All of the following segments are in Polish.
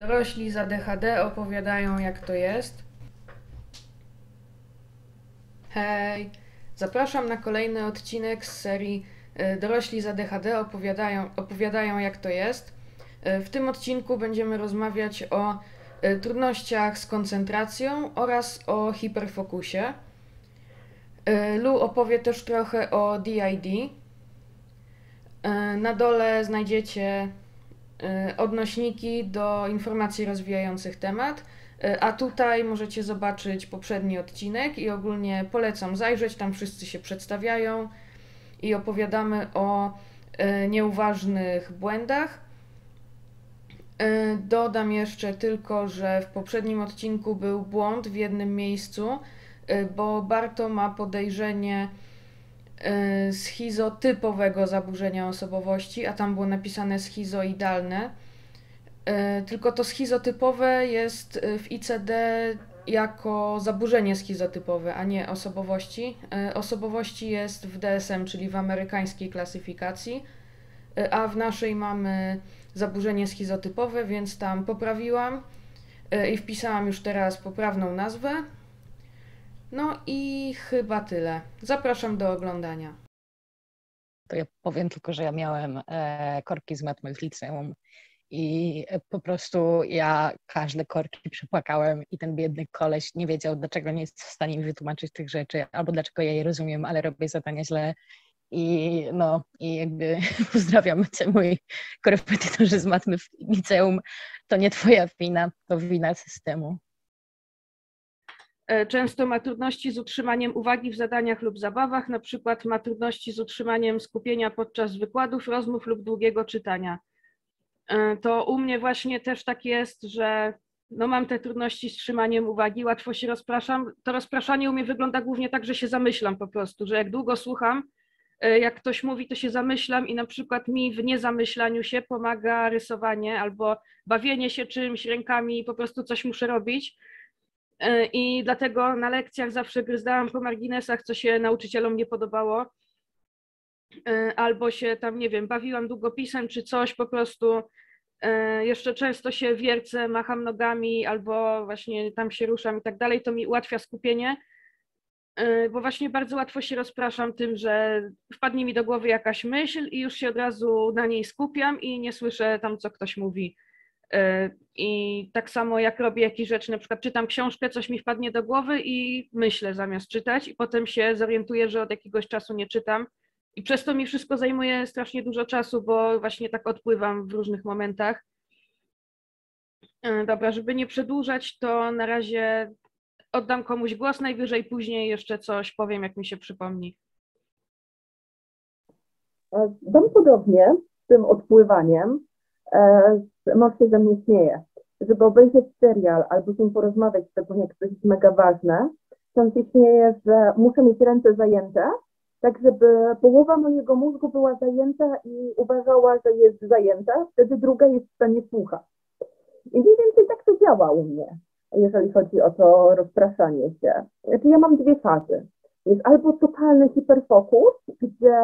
Dorośli z ADHD opowiadają, jak to jest. Hej! Zapraszam na kolejny odcinek z serii e, Dorośli z ADHD opowiadają, opowiadają, jak to jest. E, w tym odcinku będziemy rozmawiać o e, trudnościach z koncentracją oraz o hiperfokusie. Lu opowie też trochę o DID. Na dole znajdziecie odnośniki do informacji rozwijających temat. Y, a tutaj możecie zobaczyć poprzedni odcinek i ogólnie polecam zajrzeć, tam wszyscy się przedstawiają i opowiadamy o y, nieuważnych błędach. Dodam jeszcze tylko, że w poprzednim odcinku był błąd w jednym miejscu, bo Barto ma podejrzenie, Y, schizotypowego zaburzenia osobowości, a tam było napisane schizoidalne. Y, tylko to schizotypowe jest y, w ICD jako zaburzenie schizotypowe, a nie osobowości. Osobowości jest w DSM, czyli w amerykańskiej klasyfikacji, a w naszej mamy zaburzenie schizotypowe, więc tam poprawiłam i wpisałam już teraz poprawną nazwę. No i chyba tyle. Zapraszam do oglądania. To ja powiem tylko, że ja miałem e, korki z matmy w liceum i po prostu ja każde korki przepłakałem i ten biedny koleś nie wiedział, dlaczego nie jest w stanie mi wytłumaczyć tych rzeczy, albo dlaczego ja je rozumiem, ale robię zadania źle. I no, i jakby pozdrawiam mój korepetytorzy z matmy w liceum. To nie twoja wina, to wina systemu. E, często ma trudności z utrzymaniem uwagi w zadaniach lub zabawach, na przykład ma trudności z utrzymaniem skupienia podczas wykładów, rozmów lub długiego czytania. E, to u mnie właśnie też tak jest, że no mam te trudności z trzymaniem uwagi, łatwo się rozpraszam. To rozpraszanie u mnie wygląda głównie tak, że się zamyślam po prostu, że jak długo słucham, e, jak ktoś mówi, to się zamyślam i na przykład mi w niezamyślaniu się pomaga rysowanie albo bawienie się czymś rękami, po prostu coś muszę robić I dlatego na lekcjach zawsze gryzdałam po marginesach, co się nauczycielom nie podobało. E, albo się tam, nie wiem, bawiłam długopisem czy coś, po prostu e, jeszcze często się wiercę, macham nogami albo właśnie tam się ruszam i tak dalej, to mi ułatwia skupienie, bo właśnie bardzo łatwo się rozpraszam tym, że wpadnie mi do głowy jakaś myśl i już się od razu na niej skupiam i nie słyszę tam, co ktoś mówi. E, I tak samo jak robię jakieś rzeczy, na przykład czytam książkę, coś mi wpadnie do głowy i myślę zamiast czytać, i potem się zorientuję, że od jakiegoś czasu nie czytam. I przez to mi wszystko zajmuje strasznie dużo czasu, bo właśnie tak odpływam w różnych momentach. E, dobra, żeby nie przedłużać, to na razie oddam komuś głos, najwyżej później jeszcze coś powiem, jak mi się przypomni. Dam podobnie z tym odpływaniem. Mąż ze mnie śmieje. Żeby obejrzeć serial albo z nim porozmawiać, szczególnie jak coś jest mega ważne, to się śmieje, że muszę mieć ręce zajęte, tak żeby połowa mojego mózgu była zajęta i uważała, że jest zajęta, wtedy druga jest w stanie słuchać. I mniej więcej tak to działa u mnie, jeżeli chodzi o to rozpraszanie się. Znaczy ja mam dwie fazy. Jest albo totalny hiperfokus, gdzie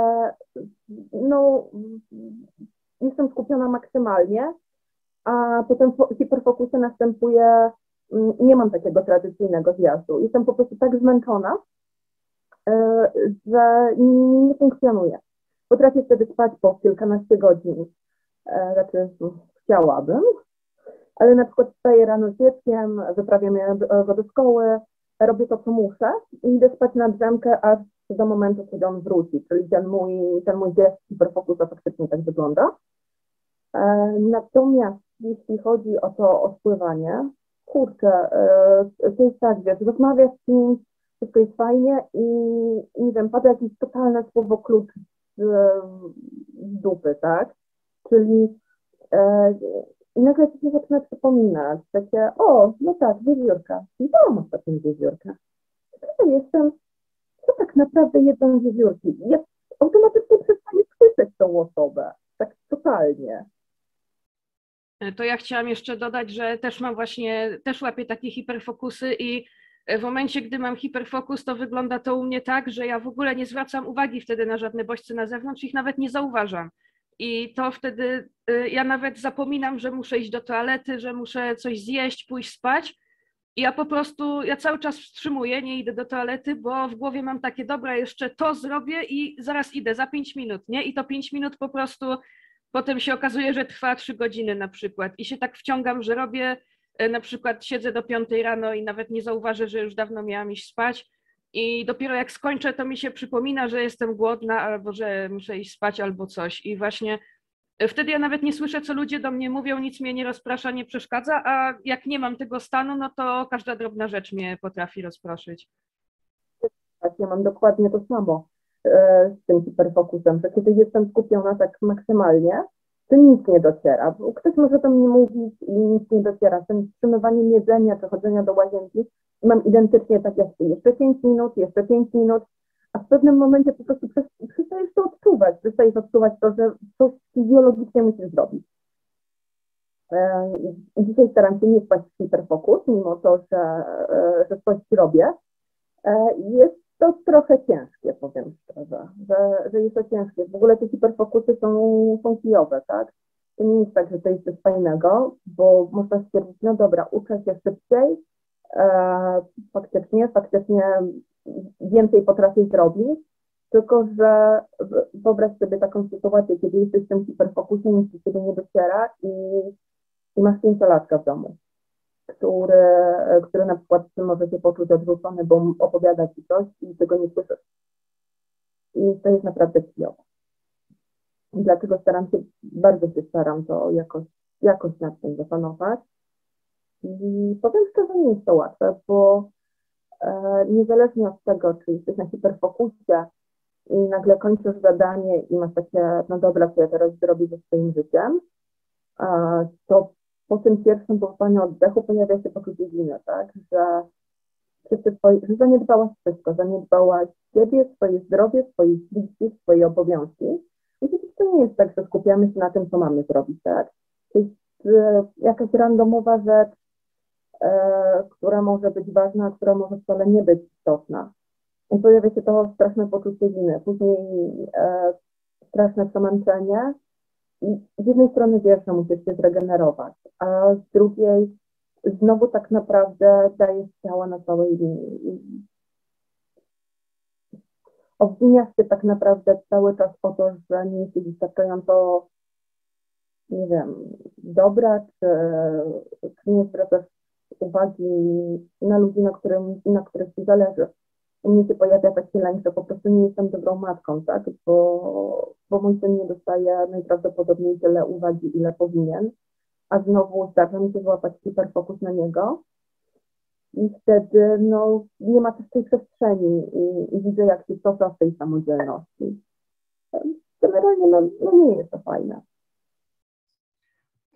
no, jestem skupiona maksymalnie, a potem hiperfokusie następuje, mm, nie mam takiego tradycyjnego zjazdu. Jestem po prostu tak zmęczona, e, że nie funkcjonuje. Potrafię wtedy spać po kilkanaście godzin, e, znaczy chciałabym, ale na przykład wstaję rano z dzieckiem, wyprawiam je do szkoły, robię to, co muszę i idę spać na drzemkę aż do momentu, kiedy on wróci, czyli ten mój, ten mój gest hiperfokusa faktycznie tak wygląda. E, natomiast jeśli chodzi o to odpływanie, kurczę, e, to jest tak, wiesz, rozmawiasz z kimś, wszystko jest fajnie i nie wiem, pada jakieś totalne słowo klucz z, z dupy, tak? Czyli e, i nagle ci się zaczyna przypominać takie, o, no tak, wiewiórka. Widziałam ostatnio wiewiórkę. Ciekawa jestem, co tak naprawdę jedzą wiewiórki. Ja automatycznie przestaję słyszeć tą osobę, tak totalnie. To ja chciałam jeszcze dodać, że też mam właśnie, też łapię takie hiperfokusy i w momencie, gdy mam hiperfokus, to wygląda to u mnie tak, że ja w ogóle nie zwracam uwagi wtedy na żadne bodźce na zewnątrz, ich nawet nie zauważam. I to wtedy y, ja nawet zapominam, że muszę iść do toalety, że muszę coś zjeść, pójść spać. I ja po prostu, ja cały czas wstrzymuję, nie idę do toalety, bo w głowie mam takie, dobra, jeszcze to zrobię i zaraz idę za pięć minut, nie? I to pięć minut po prostu potem się okazuje, że trwa trzy godziny na przykład. I się tak wciągam, że robię, y, na przykład siedzę do piątej rano i nawet nie zauważę, że już dawno miałam iść spać. I dopiero jak skończę, to mi się przypomina, że jestem głodna albo że muszę iść spać albo coś. I właśnie Wtedy ja nawet nie słyszę, co ludzie do mnie mówią, nic mnie nie rozprasza, nie przeszkadza, a jak nie mam tego stanu, no to każda drobna rzecz mnie potrafi rozproszyć. Tak, ja mam dokładnie to samo e, z tym hiperfokusem, że kiedy jestem skupiona tak maksymalnie, to nic nie dociera. Ktoś może do mnie mówić i nic nie dociera. Z tym jedzenia czy chodzenia do łazienki mam identycznie tak jak ty. Jeszcze 5 minut, jeszcze 5 minut, a w pewnym momencie po prostu przestajesz to odczuwać, przestajesz odczuwać to, że coś fizjologicznie musisz zrobić. E, dzisiaj staram się nie wpaść w hiperfokus, mimo to, że, e, że coś robię. E, jest to trochę ciężkie, powiem szczerze, że, że jest to ciężkie. W ogóle te hiperfokusy są, są kijowe, tak? To nie jest tak, że to jest coś fajnego, bo można stwierdzić, no dobra, uczę się szybciej, e, faktycznie, faktycznie więcej potrafię zrobić, tylko że wyobraź sobie taką sytuację, kiedy jesteś w tym hiperfokusie, nic do ciebie nie dociera i, i masz pięciolatka w domu, który, który na przykład może się poczuć odrzucony, bo opowiada ci coś i tego nie słyszysz. I to jest naprawdę kijowe. Dlatego staram się, bardzo się staram to jakoś, jakoś nad tym zapanować. I powiem szczerze, nie jest to łatwe, bo E, niezależnie od tego, czy jesteś na hiperfokusie i nagle kończysz zadanie i masz takie, no dobra, co ja teraz zrobię ze swoim życiem, e, to po tym pierwszym powstaniu oddechu pojawia się poczucie winy, tak, że że zaniedbałaś wszystko, zaniedbałaś siebie, swoje zdrowie, swoich bliskich, swoje obowiązki. I to nie jest tak, że skupiamy się na tym, co mamy zrobić, tak. To jest e, jakaś randomowa rzecz, E, która może być ważna, a która może wcale nie być istotna. I pojawia się to straszne poczucie winy, później e, straszne przemęczenie. Z jednej strony wiesz, że musisz się zregenerować, a z drugiej znowu tak naprawdę dajesz ciała na całej linii. Obwiniasz się tak naprawdę cały czas o to, że nie jesteś wystarczająco, nie wiem, dobra, czy, czy nie zwracasz uwagi na ludzi, na, którym, na których ci zależy. U mnie się pojawia taki lęk, że po prostu nie jestem dobrą matką, tak? Bo, bo mój syn nie dostaje najprawdopodobniej tyle uwagi, ile powinien, a znowu zdarza mi się złapać hiperfokus na niego i wtedy no, nie ma też tej przestrzeni i, i widzę, jak się cofa w tej samodzielności. Generalnie no, no nie jest to fajne.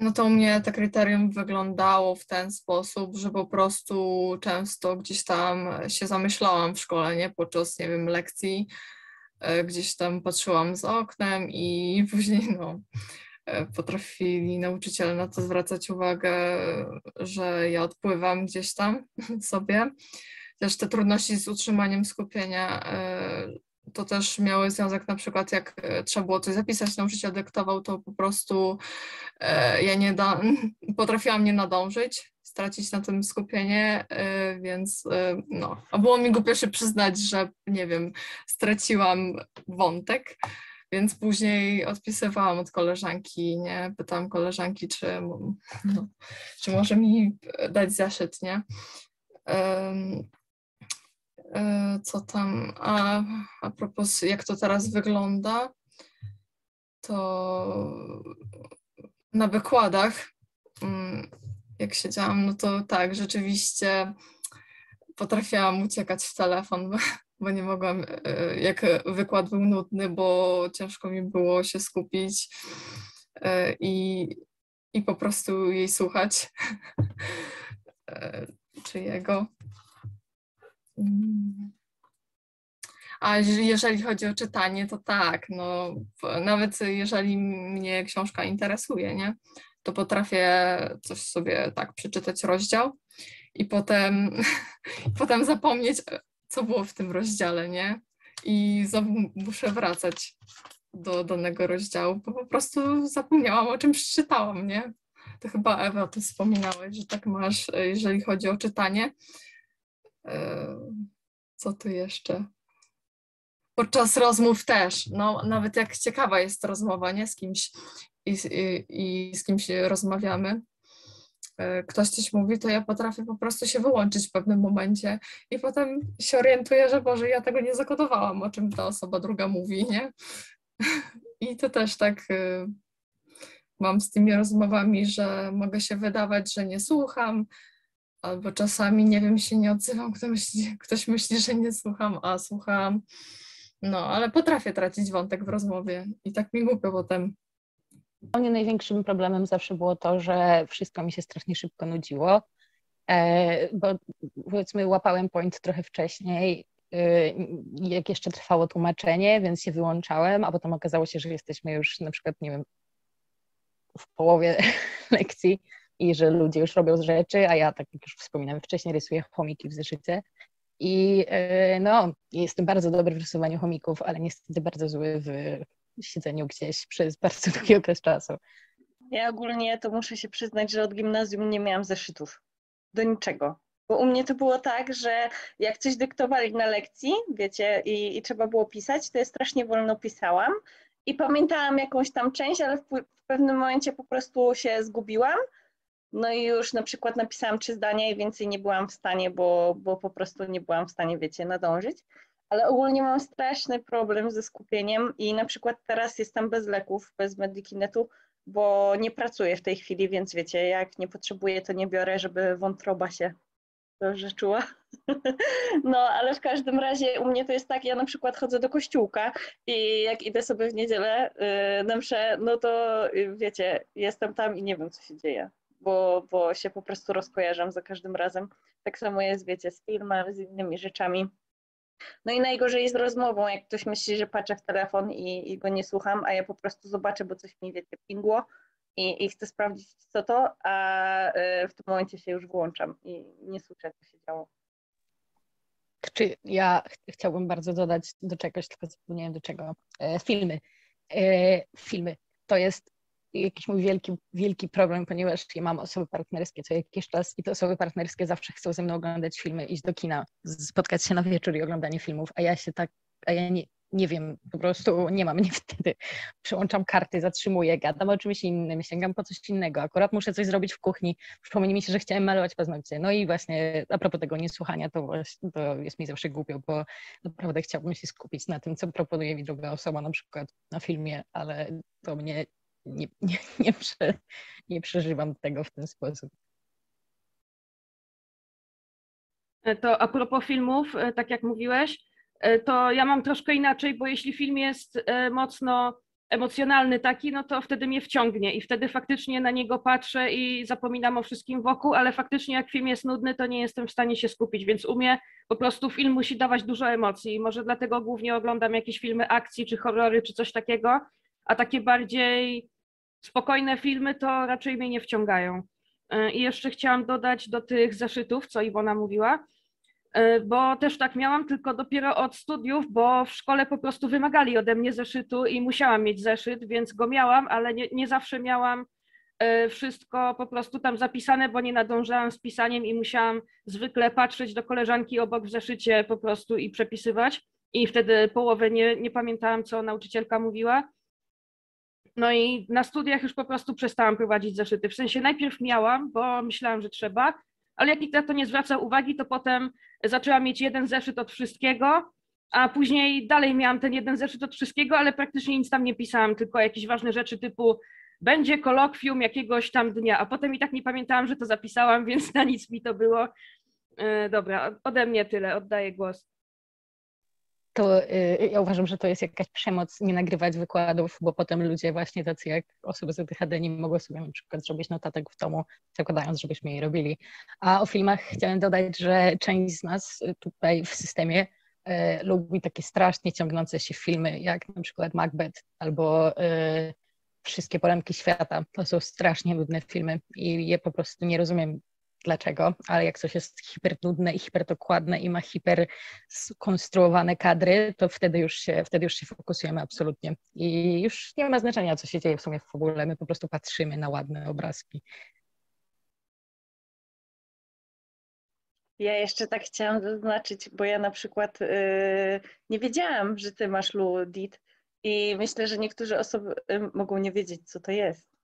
No to u mnie to kryterium wyglądało w ten sposób, że po prostu często gdzieś tam się zamyślałam w szkole, nie? Podczas, nie wiem, lekcji, e, gdzieś tam patrzyłam z oknem i później, no, e, potrafili nauczyciele na to zwracać uwagę, że ja odpływam gdzieś tam sobie. Też te trudności z utrzymaniem skupienia e, to też miały związek na przykład jak e, trzeba było coś zapisać, nauczyciel dyktował, to po prostu e, ja nie da, potrafiłam nie nadążyć, stracić na tym skupienie, e, więc no, a było mi głupio się przyznać, że nie wiem, straciłam wątek, więc później odpisywałam od koleżanki, nie, pytałam koleżanki, czy, no, czy może mi dać zaszyt, nie. E, co tam, a, a propos jak to teraz wygląda, to na wykładach, mm, jak siedziałam, no to tak, rzeczywiście potrafiłam uciekać w telefon, bo nie mogłam, e, jak wykład był nudny, bo ciężko mi było się skupić e, i, i po prostu jej słuchać, czy jego. Mm. A jeżeli chodzi o czytanie, to tak, no, nawet jeżeli mnie książka interesuje, nie, to potrafię coś sobie tak przeczytać rozdział i potem, potem zapomnieć, co było w tym rozdziale, nie? I znowu muszę wracać. do danego rozdziału, bo po prostu zapomniałam o czym przeczytałam, nie? To chyba Ewa, ty wspominałeś, że tak masz, jeżeli chodzi o czytanie. E, co tu jeszcze? Podczas rozmów też, no nawet jak ciekawa jest rozmowa, nie? Z kimś i, i, i z kimś rozmawiamy, e, ktoś coś mówi, to ja potrafię po prostu się wyłączyć w pewnym momencie i potem się orientuję, że Boże, ja tego nie zakodowałam, o czym ta osoba druga mówi, nie? I to też tak e, mam z tymi rozmowami, że mogę się wydawać, że nie słucham, albo czasami, nie wiem, się nie odzywam, ktoś myśli, ktoś myśli, że nie słucham, a słucham. No, ale potrafię tracić wątek w rozmowie i tak mi głupio potem. Dla mnie największym problemem zawsze było to, że wszystko mi się strasznie szybko nudziło, e, bo powiedzmy łapałem point trochę wcześniej, e, jak jeszcze trwało tłumaczenie, więc się wyłączałem, a potem okazało się, że jesteśmy już na przykład, nie wiem, w połowie lekcji i że ludzie już robią rzeczy, a ja, tak jak już wspominałem wcześniej, rysuję chomiki w zeszycie. I e, no, jestem bardzo dobry w rysowaniu chomików, ale niestety bardzo zły w siedzeniu gdzieś przez bardzo długi okres czasu. Ja ogólnie to muszę się przyznać, że od gimnazjum nie miałam zeszytów. Do niczego. Bo u mnie to było tak, że jak coś dyktowali na lekcji, wiecie, i, i trzeba było pisać, to ja strasznie wolno pisałam i pamiętałam jakąś tam część, ale w, w pewnym momencie po prostu się zgubiłam. No i już na przykład napisałam trzy zdania i więcej nie byłam w stanie, bo, bo po prostu nie byłam w stanie, wiecie, nadążyć ale ogólnie mam straszny problem ze skupieniem i na przykład teraz jestem bez leków, bez Medikinetu, bo nie pracuję w tej chwili, więc wiecie, jak nie potrzebuję, to nie biorę, żeby wątroba się dobrze czuła. No, ale w każdym razie u mnie to jest tak, ja na przykład chodzę do kościółka i jak idę sobie w niedzielę yy, na mszę, no to yy, wiecie, jestem tam i nie wiem, co się dzieje, bo, bo się po prostu rozkojarzam za każdym razem. Tak samo jest, wiecie, z filmem, z innymi rzeczami. No i najgorzej jest rozmową, jak ktoś myśli, że patrzę w telefon i, i go nie słucham, a ja po prostu zobaczę, bo coś mi wiecie, pingło i, i chcę sprawdzić, co to, a y, w tym momencie się już włączam i nie słyszę, co się działo. Czy ja ch chciałbym bardzo dodać do czegoś, tylko zapomniałem do czego. E, filmy. E, filmy. To jest jakiś mój wielki, wielki problem, ponieważ ja mam osoby partnerskie co jakiś czas i te osoby partnerskie zawsze chcą ze mną oglądać filmy, iść do kina, spotkać się na wieczór i oglądanie filmów, a ja się tak, a ja nie, nie wiem, po prostu nie mam mnie wtedy. Przełączam karty, zatrzymuję, gadam o czymś innym, sięgam po coś innego. Akurat muszę coś zrobić w kuchni. Przypomni mi się, że chciałem malować paznokcie. No i właśnie a propos tego niesłuchania, to, właśnie, to jest mi zawsze głupio, bo naprawdę chciałbym się skupić na tym, co proponuje mi druga osoba, na przykład na filmie, ale to mnie nie, nie, nie, prze, nie przeżywam tego w ten sposób. E, to a propos filmów, e, tak jak mówiłeś, e, to ja mam troszkę inaczej, bo jeśli film jest mocno emocjonalny taki, no to wtedy mnie wciągnie i wtedy faktycznie na niego patrzę i zapominam o wszystkim wokół, ale faktycznie jak film jest nudny, to nie jestem w stanie się skupić, więc u mnie po prostu film musi dawać dużo emocji i może dlatego głównie oglądam jakieś filmy akcji czy horrory czy coś takiego, a takie bardziej spokojne filmy to raczej mnie nie wciągają. E, I jeszcze chciałam dodać do tych zeszytów, co Iwona mówiła, e, bo też tak miałam, tylko dopiero od studiów, bo w szkole po prostu wymagali ode mnie zeszytu i musiałam mieć zeszyt, więc go miałam, ale nie, nie zawsze miałam e, wszystko po prostu tam zapisane, bo nie nadążałam z pisaniem i musiałam zwykle patrzeć do koleżanki obok w zeszycie po prostu i przepisywać. I wtedy połowę nie, nie pamiętałam, co nauczycielka mówiła. No i na studiach już po prostu przestałam prowadzić zeszyty. W sensie najpierw miałam, bo myślałam, że trzeba, ale jak nikt na to nie zwraca uwagi, to potem zaczęłam mieć jeden zeszyt od wszystkiego, a później dalej miałam ten jeden zeszyt od wszystkiego, ale praktycznie nic tam nie pisałam, tylko jakieś ważne rzeczy typu będzie kolokwium jakiegoś tam dnia, a potem i tak nie pamiętałam, że to zapisałam, więc na nic mi to było. E, dobra, ode mnie tyle, oddaję głos to y, ja uważam, że to jest jakaś przemoc nie nagrywać wykładów, bo potem ludzie właśnie tacy jak osoby z ADHD nie mogą sobie na przykład zrobić notatek w domu, zakładając, żebyśmy je robili. A o filmach chciałem dodać, że część z nas tutaj w systemie y, lubi takie strasznie ciągnące się filmy, jak na przykład Macbeth albo y, Wszystkie poranki świata. To są strasznie nudne filmy i je po prostu nie rozumiem dlaczego, ale jak coś jest hipernudne i hiperdokładne i ma hiper skonstruowane kadry, to wtedy już, się, wtedy już się fokusujemy absolutnie. I już nie ma znaczenia, co się dzieje w sumie w ogóle, my po prostu patrzymy na ładne obrazki. Ja jeszcze tak chciałam zaznaczyć, bo ja na przykład yy, nie wiedziałam, że ty masz Ludit i myślę, że niektóre osoby yy, mogą nie wiedzieć, co to jest.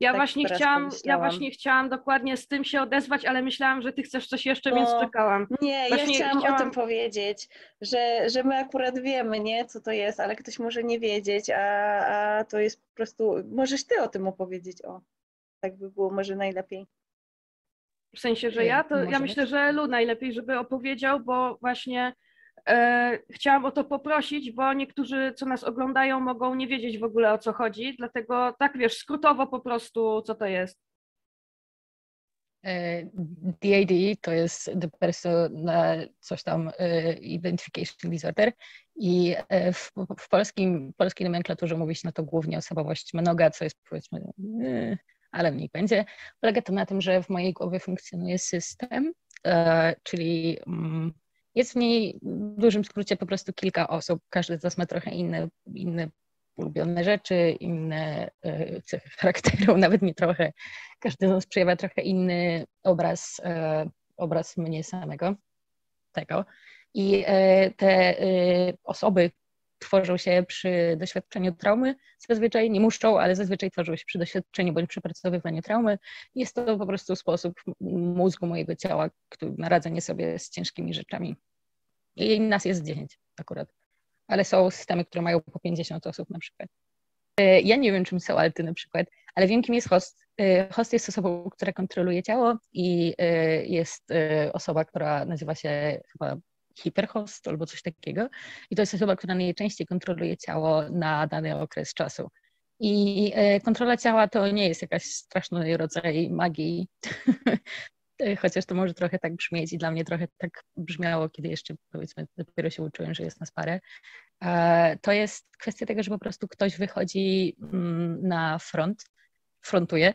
Ja Tak właśnie chciałam, ja właśnie chciałam dokładnie z tym się odezwać, ale myślałam, że ty chcesz coś jeszcze, więc czekałam. Nie, Właśnie ja chciałam, o chciałam- tym powiedzieć, że, że my akurat wiemy, nie, co to jest, ale ktoś może nie wiedzieć, a, a to jest po prostu, możesz ty o tym opowiedzieć, o. Tak by było może najlepiej. W sensie, że ja, to ja myślę, że Lu najlepiej, żeby opowiedział, bo właśnie chciałam o to poprosić, bo niektórzy, co nas oglądają, mogą nie wiedzieć w ogóle o co chodzi, dlatego tak wiesz, skrótowo po prostu, co to jest. E, DID to jest The Person coś tam e, Identification Disorder i e, w, w polskim, polskiej nomenklaturze mówi się na to głównie osobowość mnoga, co jest powiedzmy, e, ale mniej będzie. Polega to na tym, że w mojej głowie funkcjonuje system, e, czyli mm, jest w niej w dużym skrócie po prostu kilka osób, każdy z nas ma trochę inne, inne ulubione rzeczy, inne e, cechy charakteru, nawet nie trochę. Każdy z nas przejawia trochę inny obraz, e, obraz mnie samego, tego. I e, te e, osoby tworzą się przy doświadczeniu traumy, zazwyczaj nie muszą, ale zazwyczaj tworzą się przy doświadczeniu bądź przepracowywaniu traumy. Jest to po prostu sposób mózgu mojego ciała, który na radzenie sobie z ciężkimi rzeczami. I nas jest 10 akurat ale są systemy, które mają po 50 osób na przykład. E, Ja nie wiem, czym są alty na przykład, ale wiem, kim jest host. E, Host jest osobą, która kontroluje ciało i e, jest osoba, która nazywa się chyba hiperhost albo coś takiego. I to jest osoba, która najczęściej kontroluje ciało na dany okres czasu. I e, kontrola ciała to nie jest jakaś straszny rodzaj magii, chociaż to może trochę tak brzmieć i dla mnie trochę tak brzmiało, kiedy jeszcze powiedzmy dopiero się uczyłem, że jest nas parę. E, To jest kwestia tego, że po prostu ktoś wychodzi mm, na front, frontuje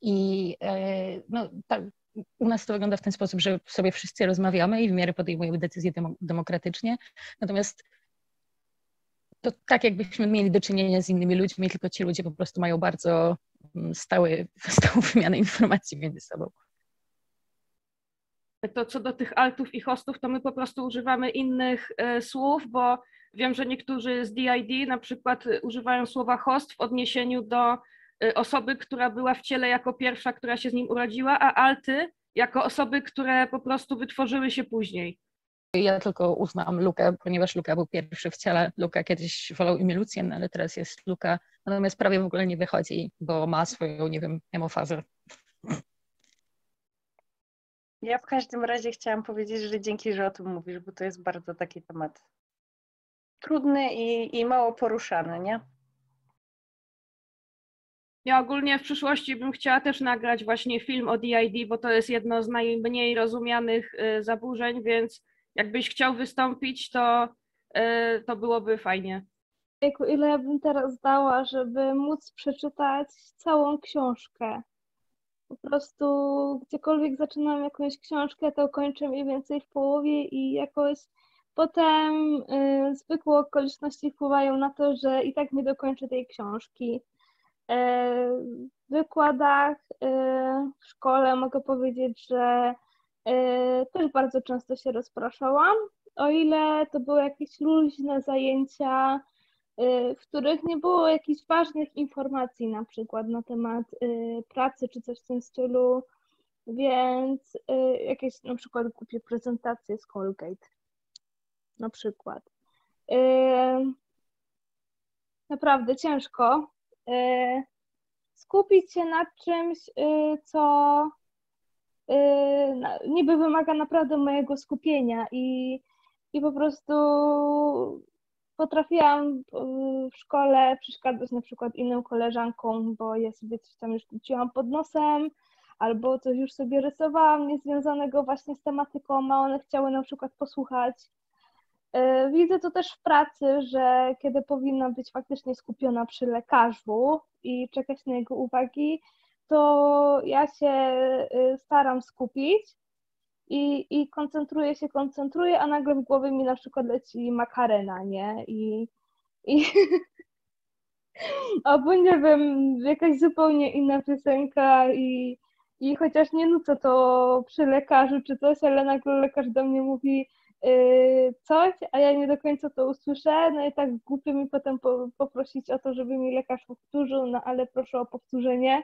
i e, no, tak, u nas to wygląda w ten sposób, że sobie wszyscy rozmawiamy i w miarę podejmujemy decyzje demo- demokratycznie, natomiast to tak jakbyśmy mieli do czynienia z innymi ludźmi, tylko ci ludzie po prostu mają bardzo mm, stały, stałą wymianę informacji między sobą. To co do tych altów i hostów, to my po prostu używamy innych e, słów, bo wiem, że niektórzy z DID na przykład używają słowa host w odniesieniu do osoby, która była w ciele jako pierwsza, która się z nim urodziła, a alty jako osoby, które po prostu wytworzyły się później. Ja tylko uznałam Lukę, ponieważ Luka był pierwszy w ciele. Luka kiedyś wolał imię Lucjan, ale teraz jest Luka. Natomiast prawie w ogóle nie wychodzi, bo ma swoją, nie wiem, emofazę. Ja w każdym razie chciałam powiedzieć, że dzięki, że o tym mówisz, bo to jest bardzo taki temat trudny i, i mało poruszany, nie? Ja ogólnie w przyszłości bym chciała też nagrać właśnie film o DID, bo to jest jedno z najmniej rozumianych y, zaburzeń, więc jakbyś chciał wystąpić, to, y, to byłoby fajnie. Jejku, ile ja bym teraz dała, żeby móc przeczytać całą książkę. Po prostu gdziekolwiek zaczynam jakąś książkę, to kończę mniej więcej w połowie i jakoś potem y, zwykłe okoliczności wpływają na to, że i tak nie dokończę tej książki. E, wykładach y, w szkole mogę powiedzieć, że y, też bardzo często się rozpraszałam. O ile to były jakieś luźne zajęcia, w których nie było jakichś ważnych informacji, na przykład na temat pracy czy coś w tym stylu, więc jakieś na przykład głupie prezentacje z Colgate, na przykład. Naprawdę ciężko skupić się nad czymś, y, co y, niby wymaga naprawdę mojego skupienia i, i po prostu potrafiłam y, w szkole przeszkadzać na przykład innym koleżankom, bo ja sobie coś tam już rzuciłam pod nosem, albo coś już sobie rysowałam niezwiązanego właśnie z tematyką, a one chciały na przykład posłuchać. Y, Widzę to też w pracy, że kiedy powinna być faktycznie skupiona przy lekarzu i czekać na jego uwagi, to ja się y, staram skupić i, i koncentruję się, koncentruję, a nagle w głowie mi na przykład leci makarena, nie? I, i albo nie wiem, jakaś zupełnie inna piosenka i, i chociaż nie nucę to przy lekarzu czy coś, ale nagle lekarz do mnie mówi coś, a ja nie do końca to usłyszę, no i tak głupio mi potem po, poprosić o to, żeby mi lekarz powtórzył, no ale proszę o powtórzenie.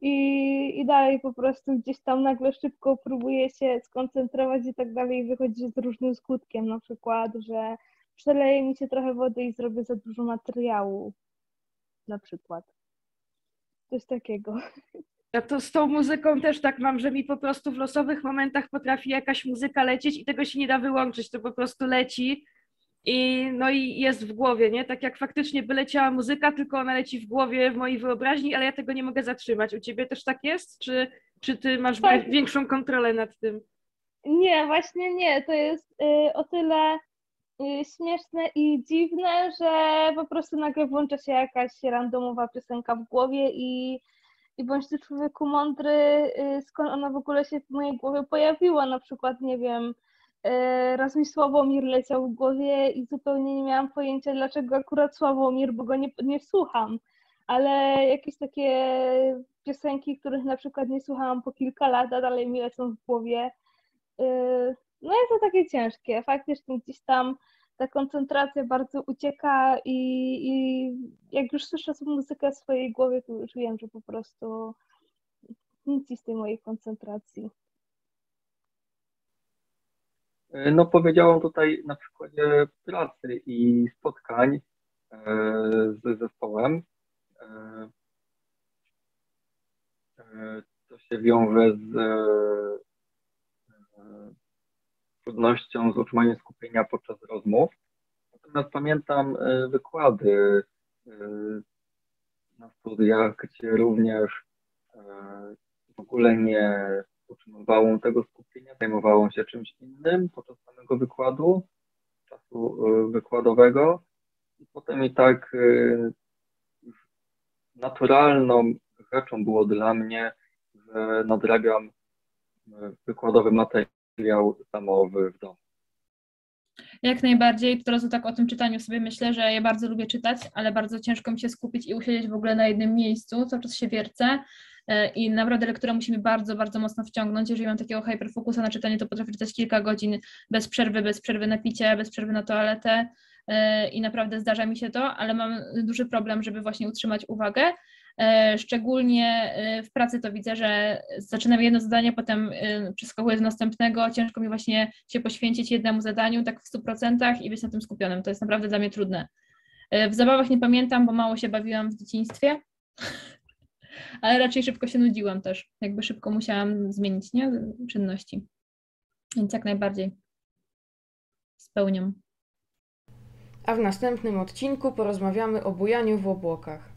I, I dalej po prostu gdzieś tam nagle szybko próbuję się skoncentrować i tak dalej, wychodzi z różnym skutkiem, na przykład, że przeleje mi się trochę wody i zrobię za dużo materiału, na przykład. Coś takiego. Ja to z tą muzyką też tak mam, że mi po prostu w losowych momentach potrafi jakaś muzyka lecieć i tego się nie da wyłączyć, to po prostu leci i no i jest w głowie, nie? Tak jak faktycznie by leciała muzyka, tylko ona leci w głowie, w mojej wyobraźni, ale ja tego nie mogę zatrzymać. U ciebie też tak jest? Czy, czy ty masz Tak. większą kontrolę nad tym? Nie, właśnie nie. To jest y, o tyle y, śmieszne i dziwne, że po prostu nagle włącza się jakaś randomowa piosenka w głowie i, i bądź ty człowieku mądry, y, skąd ona w ogóle się w mojej głowie pojawiła. Na przykład, nie wiem, y, raz mi Sławomir leciał w głowie i zupełnie nie miałam pojęcia, dlaczego akurat Sławomir, bo go nie, nie słucham. Ale jakieś takie piosenki, których na przykład nie słuchałam po kilka lat, a dalej mi lecą w głowie. Yy, No jest to takie ciężkie. Faktycznie gdzieś tam ta koncentracja bardzo ucieka i, i jak już słyszę muzykę w swojej głowie, to już wiem, że po prostu nic z tej mojej koncentracji. No powiedziałam tutaj na przykładzie pracy i spotkań e, z zespołem. E, e, To się wiąże z e, trudnością z utrzymaniem skupienia podczas rozmów. Natomiast pamiętam e, wykłady e, na studiach, gdzie również e, w ogóle nie utrzymywało tego skupienia, zajmowało się czymś innym podczas samego wykładu, czasu wykładowego. I potem i tak naturalną rzeczą było dla mnie, że nadrabiam wykładowy materiał samowy w domu. Jak najbardziej. Po prostu tak o tym czytaniu sobie myślę, że ja bardzo lubię czytać, ale bardzo ciężko mi się skupić i usiedzieć w ogóle na jednym miejscu, cały czas się wiercę e, i naprawdę lektura musi mnie bardzo, bardzo mocno wciągnąć. Jeżeli mam takiego hyperfokusa na czytanie, to potrafię czytać kilka godzin bez przerwy, bez przerwy na picie, bez przerwy na toaletę e, i naprawdę zdarza mi się to, ale mam duży problem, żeby właśnie utrzymać uwagę. E, Szczególnie e, w pracy to widzę, że zaczynam jedno zadanie, potem e, przeskakuję do następnego. Ciężko mi właśnie się poświęcić jednemu zadaniu tak w 100% i być na tym skupionym. To jest naprawdę dla mnie trudne. W zabawach nie pamiętam, bo mało się bawiłam w dzieciństwie, ale raczej szybko się nudziłam też. Jakby szybko musiałam zmienić nie? czynności. Więc jak najbardziej spełniam. A w następnym odcinku porozmawiamy o bujaniu w obłokach.